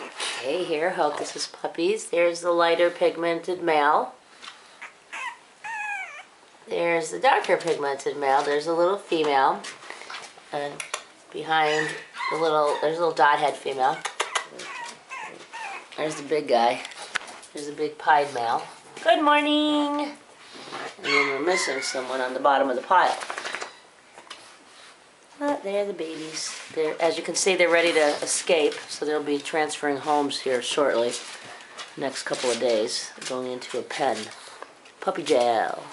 Okay, here, Hocus's puppies. There's the lighter pigmented male. There's the darker pigmented male. There's a little female. And behind the little, there's a little dot head female. There's the big guy. There's the big pied male. Good morning! And then we're missing someone on the bottom of the pile. Are the babies. They're, as you can see, they're ready to escape, so they'll be transferring homes here shortly. Next couple of days, going into a pen. Puppy jail.